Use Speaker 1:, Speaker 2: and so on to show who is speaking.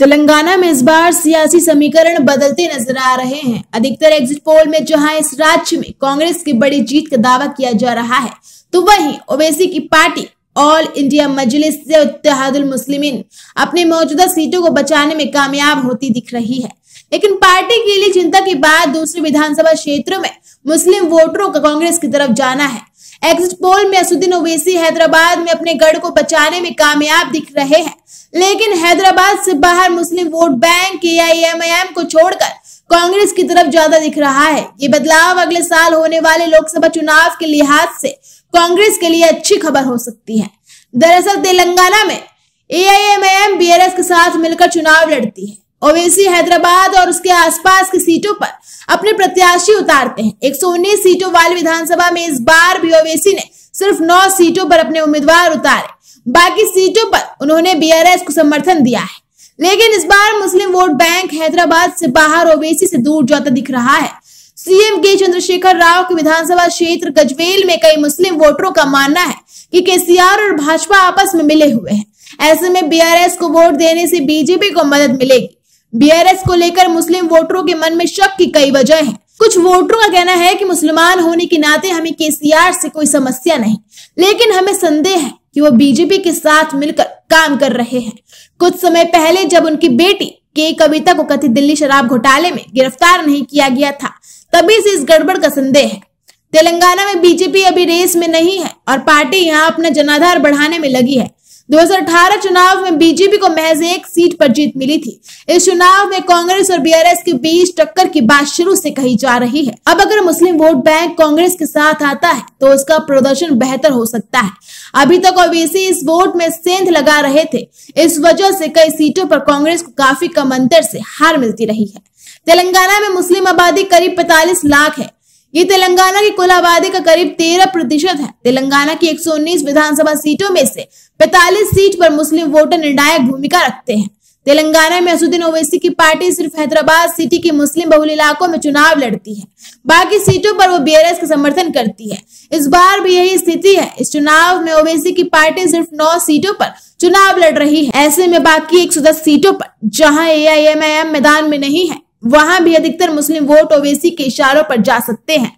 Speaker 1: तेलंगाना में इस बार सियासी समीकरण बदलते नज़र आ रहे हैं। अधिकतर एग्जिट पोल में जहाँ इस राज्य में कांग्रेस की बड़ी जीत का दावा किया जा रहा है तो वहीं ओवैसी की पार्टी, ऑल इंडिया मजलिस से इत्तेहादुल मुस्लिमीन, अपनी मौजूदा सीटों को बचाने में कामयाब होती दिख रही है। लेकिन पार्टी के लिए चिंता के बाद दूसरे विधानसभा क्षेत्रों में मुस्लिम वोटरों का कांग्रेस की तरफ़ जाना है। एग्जिट पोल में असुद्दीन ओवैसी हैदराबाद में अपने गढ़ को बचाने में कामयाब दिख रहे हैं। लेकिन हैदराबाद से बाहर मुस्लिम वोट बैंक एआईएमआईएम को छोड़कर कांग्रेस की तरफ़ ज़्यादा दिख रहा है। ये बदलाव अगले साल होने वाले लोकसभा चुनाव के लिहाज से कांग्रेस के लिए अच्छी खबर हो सकती है। दरअसल तेलंगाना में एआईएमआईएम बीआरएस के साथ मिलकर चुनाव लड़ती है। ओवैसी हैदराबाद और उसके आसपास की सीटों पर अपने प्रत्याशी उतारते हैं। एक सौ उन्नीस सीटों वाली विधानसभा में इस बार भी ओवैसी ने सिर्फ़ नौ सीटों पर अपने उम्मीदवार उतारे। बाकी सीटों पर उन्होंने बीआरएस को समर्थन दिया है। लेकिन इस बार मुस्लिम वोट बैंक हैदराबाद से बाहर ओवैसी से दूर जाता दिख रहा है। सीएम के चंद्रशेखर राव के विधानसभा क्षेत्र गजवेल में कई मुस्लिम वोटरों का मानना है कि केसीआर और भाजपा आपस में मिले हुए हैं। ऐसे में बीआरएस को वोट देने से बीजेपी को मदद मिलेगी। बीआरएस को लेकर मुस्लिम वोटरों के मन में शक की कई वजह है। कुछ वोटरों का कहना है कि मुसलमान होने के नाते हमें केसीआर से कोई समस्या नहीं, लेकिन हमें संदेह है कि वो बीजेपी के साथ मिलकर काम कर रहे हैं। कुछ समय पहले जब उनकी बेटी के कविता को कथित दिल्ली शराब घोटाले में गिरफ़्तार नहीं किया गया था, तभी से इस गड़बड़ का संदेह है। तेलंगाना में बीजेपी अभी रेस में नहीं है और पार्टी यहाँ अपना जनाधार बढ़ाने में लगी है। 2018 चुनाव में बीजेपी को महज एक सीट पर जीत मिली थी। इस चुनाव में कांग्रेस और बीआरएस के बीच टक्कर की बात शुरू से कही जा रही है। अब अगर मुस्लिम वोट बैंक कांग्रेस के साथ आता है तो उसका प्रदर्शन बेहतर हो सकता है। अभी तक ओबीसी इस वोट में सेंध लगा रहे थे। इस वजह से कई सीटों पर कांग्रेस को काफ़ी कम अंतर से हार मिलती रही है। तेलंगाना में मुस्लिम आबादी करीब पैतालीस लाख है। ये तेलंगाना की कुल आबादी का करीब तेरह प्रतिशत है। तेलंगाना की 119 विधानसभा सीटों में से 45 सीट पर मुस्लिम वोटर निर्णायक भूमिका रखते हैं। तेलंगाना में असुद्दीन ओवैसी की पार्टी सिर्फ़ हैदराबाद सिटी के मुस्लिम बहुल इलाकों में चुनाव लड़ती है। बाकी सीटों पर वो बीआरएस का समर्थन करती है। इस बार भी यही स्थिति है। इस चुनाव में ओवैसी की पार्टी सिर्फ़ नौ सीटों पर चुनाव लड़ रही है। ऐसे में बाकी एक सौ दस सीटों पर, जहाँ एआईएमआईएम मैदान में नहीं है वहाँ भी अधिकतर मुस्लिम वोट ओवैसी के इशारों पर जा सकते हैं।